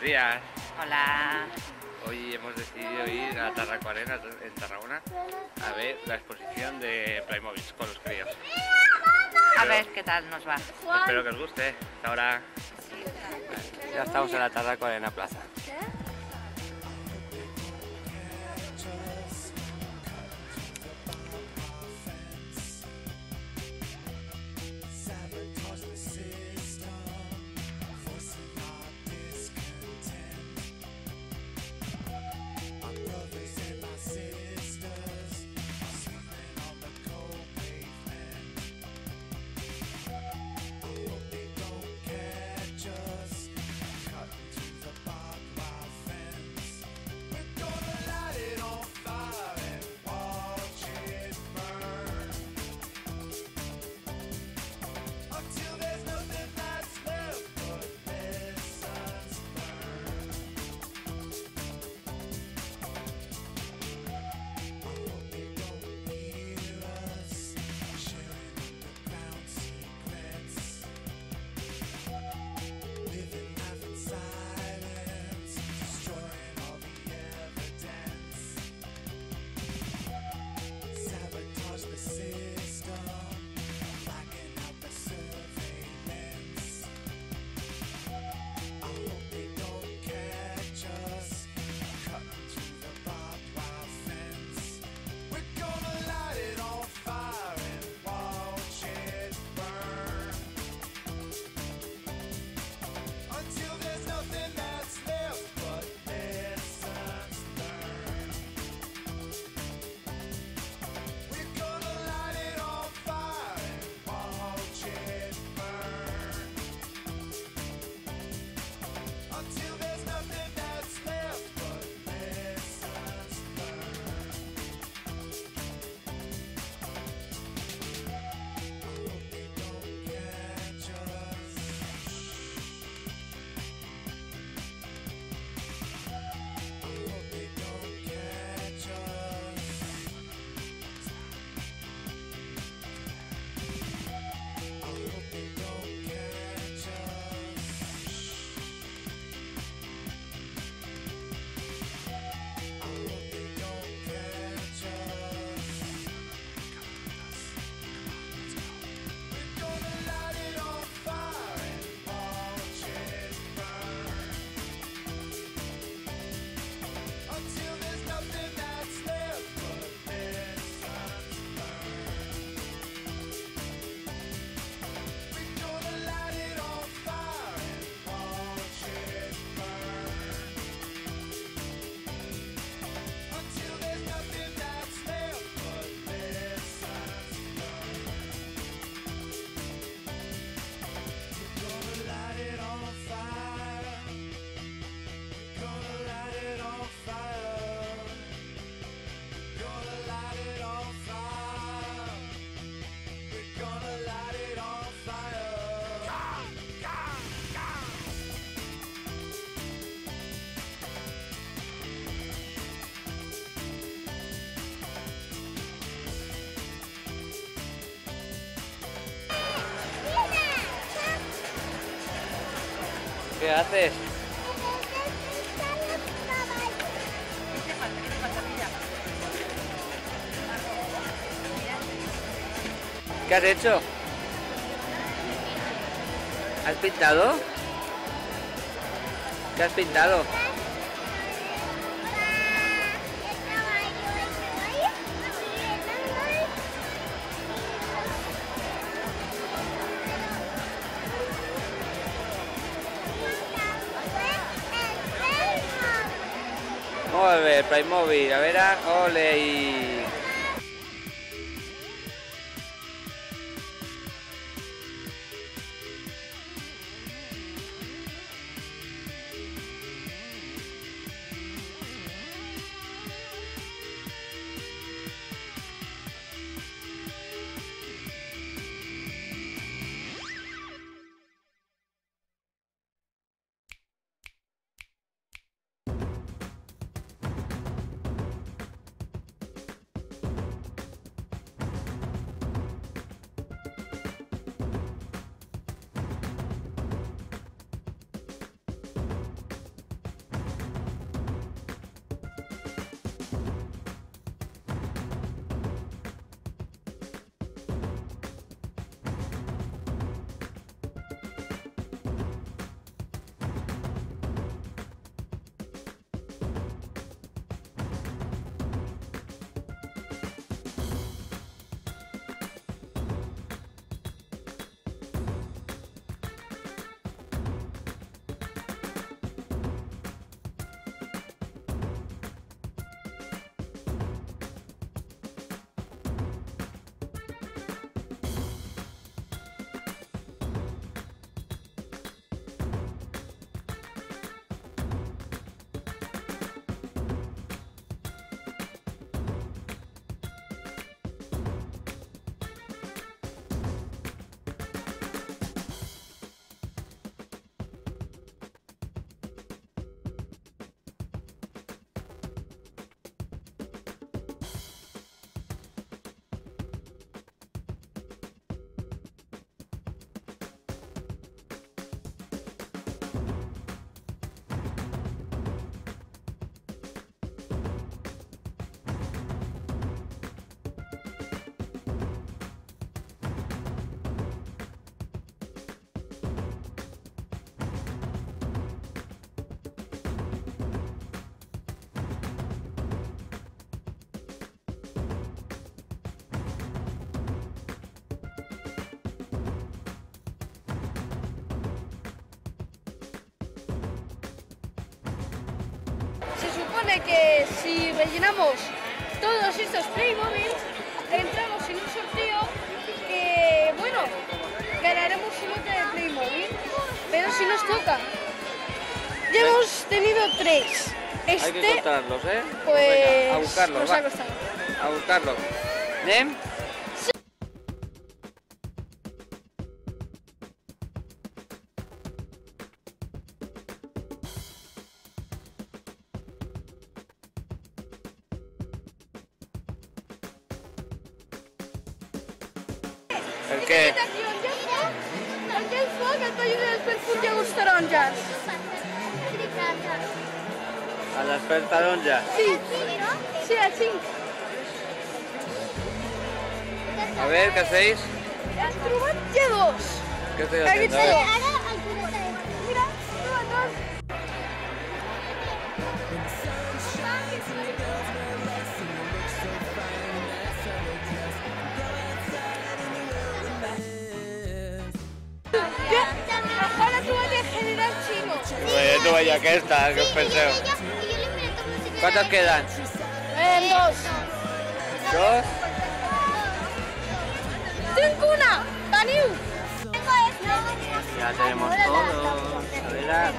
Buenos días. Hola. Hoy hemos decidido ir a Tarraco Arena en Tarragona a ver la exposición de Playmobil con los críos. A ver qué tal nos va. Espero que os guste. Hasta ahora. Ya estamos en la Tarraco Arena Plaza. ¿Qué haces? ¿Qué has hecho? ¿Has pintado? ¿Qué has pintado? Molt bé, Playmobil, a veure, ole. Que si rellenamos todos estos Playmobil, entramos en un sorteo que, bueno, ganaremos un lote de Playmobil. Pero si nos toca. Ya hemos tenido tres. Hay que Este, encontrarlos, ¿eh? pues, Venga, a buscarlos, nos va. ha costado. A buscarlos. ¿Nem? Per què? Perquè el foc et veia després sortir les taronges. A les fer taronges? Sí. Sí, a cinc. A veure, què feis? Hem trobat ja dos. Què esteu fent? Ara el començaré. Mira, trobat dos. Pues tú vaya que esta, que os penseu. ¿Cuántos quedan? Eh, dos. ¿Dos? Tinc una! Veniu! Ya tenemos todos. A ver,